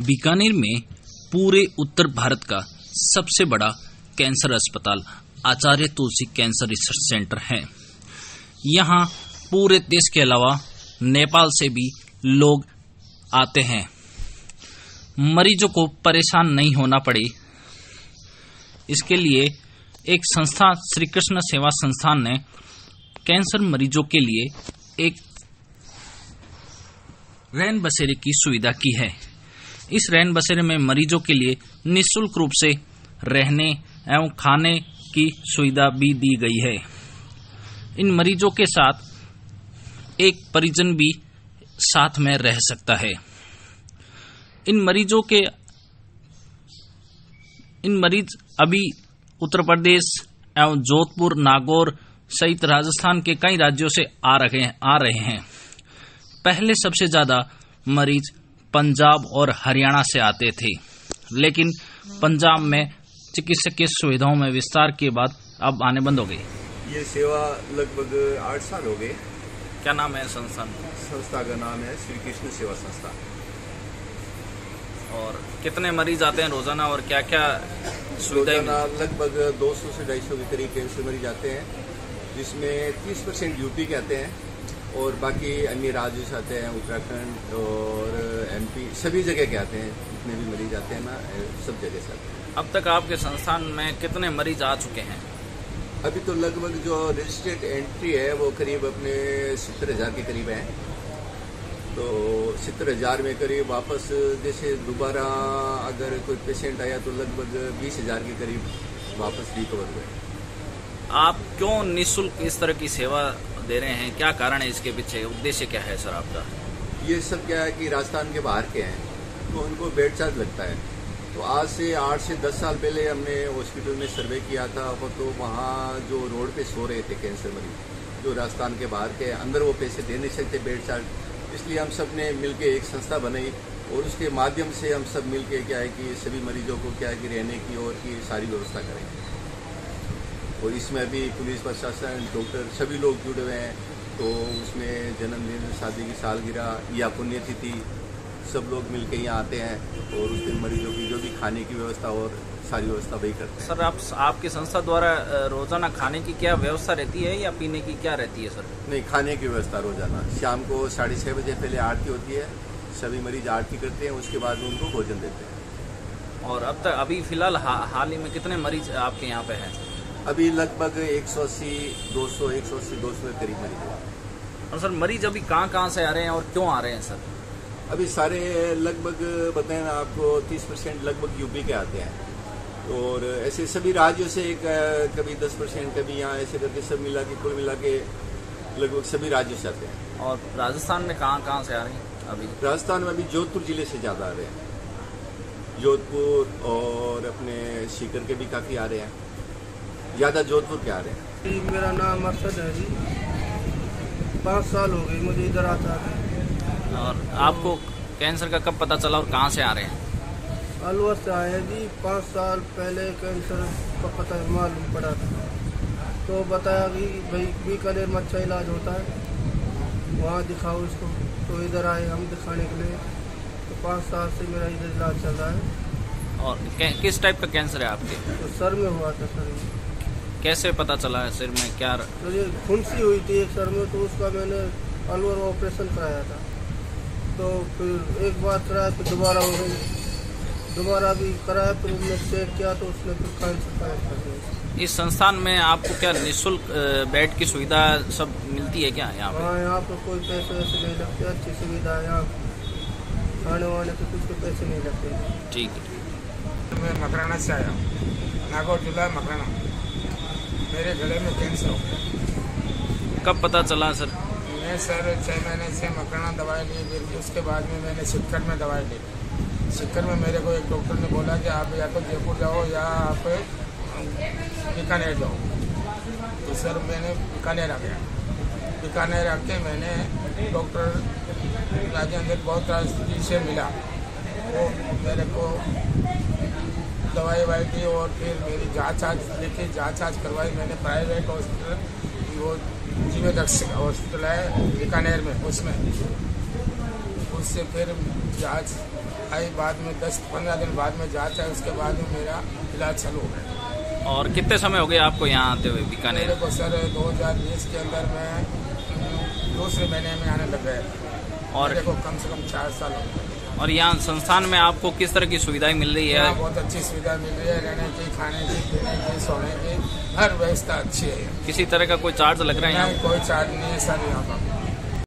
बीकानेर में पूरे उत्तर भारत का सबसे बड़ा कैंसर अस्पताल Acharya Tulsi cancer research centre है। यहाँ पूरे देश के अलावा नेपाल से भी लोग आते हैं। मरीजों को परेशान नहीं होना पड़े। इसके लिए एक संस्था, श्री कृष्ण सेवा संस्थान ने कैंसर मरीजों के लिए एक रैन बसेरे की सुविधा की है। इस रैन बसेरे में मरीजों के लिए निशुल्क रूप से रहने एवं खाने की सुविधा भी दी गई है। इन मरीजों के साथ एक परिजन भी साथ में रह सकता है। इन मरीजों के इन मरीज़ अभी उत्तर प्रदेश एवं जोधपुर, नागौर सहित राजस्थान के कई राज्यों से आ रहे हैं, आ रहे हैं। पहले सबसे ज़्यादा मरीज़ पंजाब और हरियाणा से आते थे। लेकिन पंजाब में चिकित्सकीय सुविधाओं में विस्तार के बाद अब आने बंद हो गई। ये सेवा लगभग आठ साल हो गए। क्या नाम है संस्था संस्था का नाम है श्री कृष्ण सेवा संस्था। और कितने मरीज़ आते हैं रोज़ाना और क्या क्या सुविधाएँ रोज़ाना लगभग 200 से 250 के करीब कैंसर मरीज़ आते हैं जिसमें 30 परसेंट यूपी के आते हैं। और बाकी अन्य राज्य से आते हैं उत्तराखंड और एमपी सभी जगह के आते हैं जितने भी मरीज़ आते हैं ना सब जगह से आते हैं। अब तक आपके संस्थान में कितने मरीज़ आ चुके हैं? अभी तो लगभग जो रजिस्टर्ड एंट्री है वो करीब अपने सत्तर हज़ार के करीब है। तो सत्तर हज़ार में करीब वापस जैसे दोबारा अगर कोई पेशेंट आया तो लगभग बीस हज़ार के करीब वापस रिकवर हुए आप क्यों निशुल्क इस तरह की सेवा दे रहे हैं? क्या कारण है इसके पीछे? उद्देश्य क्या है सर आपका? ये सब क्या है कि राजस्थान के बाहर के हैं तो उनको बेड चार्ज लगता है। तो आज से आठ से दस साल पहले हमने हॉस्पिटल में सर्वे किया था तो वहाँ जो रोड पे सो रहे थे कैंसर मरीज़ जो राजस्थान के बाहर के अंदर वो पैसे दे नहीं सकते बेड चार्ज। इसलिए हम सबने मिल एक संस्था बनाई, और उसके माध्यम से हम सब मिल के क्या है कि सभी मरीजों को क्या है कि रहने की और की सारी व्यवस्था करेंगे और इसमें अभी पुलिस प्रशासन डॉक्टर सभी लोग जुड़े हुए हैं। तो उसमें जन्मदिन शादी की सालगिरह या पुण्यतिथि सब लोग मिल के यहाँ आते हैं और उस दिन मरीजों की जो भी खाने की व्यवस्था और सारी व्यवस्था वही करते हैं। सर आप आपकी संस्था द्वारा रोज़ाना खाने की क्या व्यवस्था रहती है या पीने की क्या रहती है सर? नहीं खाने की व्यवस्था रोज़ाना। शाम को साढ़े छः बजे पहले आरती होती है सभी मरीज़ आरती करते हैं उसके बाद उनको भोजन देते हैं। और अब तक अभी फ़िलहाल हा, हाल ही में कितने मरीज़ आपके यहाँ पे हैं? अभी लगभग एक सौ अस्सी दो सौ एक सौ अस्सी दो सौ के करीब मरीज़ हैं। और सर मरीज़ अभी कहाँ कहाँ से आ रहे हैं और क्यों आ रहे हैं सर? अभी सारे लगभग बताए ना आपको तीस परसेंट लगभग यूपी के आते हैं। और ऐसे सभी राज्यों से एक कभी दस परसेंट कभी यहाँ ऐसे करके सब मिला के कुल मिला के लगभग सभी राज्यों से आते हैं। और राजस्थान में कहाँ कहाँ से आ रहे हैं अभी? राजस्थान में अभी जोधपुर ज़िले से ज़्यादा आ रहे हैं। जोधपुर और अपने सीकर के भी काफ़ी आ रहे हैं। ज़्यादा जोधपुर के आ रहे हैं। मेरा नाम अरसद है जी। पाँच साल हो गए मुझे इधर आता है। और आपको कैंसर का कब पता चला और कहाँ से आ रहे हैं? अलवर से आए हैं जी पाँच साल पहले कैंसर का पता मालूम पड़ा था। तो बताया कि भाई भी बीकानेर में अच्छा इलाज होता है। वहाँ दिखाओ इसको। तो इधर आए हम दिखाने के लिए। तो पाँच साल से मेरा इधर इलाज चल रहा है। और किस टाइप का कैंसर है आपके? तो सर में हुआ था सर। कैसे पता चला है सिर में क्या तो ये हुई थी एक सर में तो उसका मैंने अलवर ऑपरेशन कराया था। तो फिर एक बार कराया फिर दोबारा हो गई दोबारा भी कराया फिर उसने चेक किया तो उसने फिर कैंसर पाया कर दिया। इस संस्थान में आपको क्या निःशुल्क बेड की सुविधा सब मिलती है क्या यहाँ हाँ यहाँ पर कोई पैसे वैसे नहीं लगते अच्छी सुविधा है यहाँ। खाने वाने के कुछ के पैसे नहीं लगते। ठीक है। मैं मकराना से आया हूँ। नागौर जिला मकराना। मेरे गले में कैंसर हो गया कब पता चला सर? मैं सर छः महीने से मकराना दवाई ली फिर उसके बाद में मैंने सिक्कर में दवाई ली। सिक्कर में मेरे को एक डॉक्टर ने बोला कि आप या तो जयपुर जाओ या आप बीकानेर जाओ। तो सर मैंने बीकानेर आ गया। बीकानेर आके मैंने डॉक्टर राजेंद्र बहुत जी से मिला। वो मेरे को दवाई वाई दी और फिर मेरी जाँच आज देखी जाँच आज करवाई मैंने प्राइवेट हॉस्पिटल वो जीवे दक्ष हॉस्पिटल है बीकानेर में उसमें। उससे फिर जाँच आई बाद में दस पंद्रह दिन बाद में जाँच आई उसके बाद में मेरा इलाज चालू हो गया। और कितने समय हो गए आपको यहाँ आते हुए बीकानेर? को सर 2020 के अंदर मैं दूसरे महीने में आने लग गए और को कम से कम चार साल हो गए। और यहाँ संस्थान में आपको किस तरह की सुविधाएँ मिल रही है? बहुत अच्छी सुविधा मिल रही है रहने की खाने की पीने की सोने की हर व्यवस्था अच्छी है। किसी तरह का कोई चार्ज लग रहा है कोई चार्ज नहीं है सर यहाँ का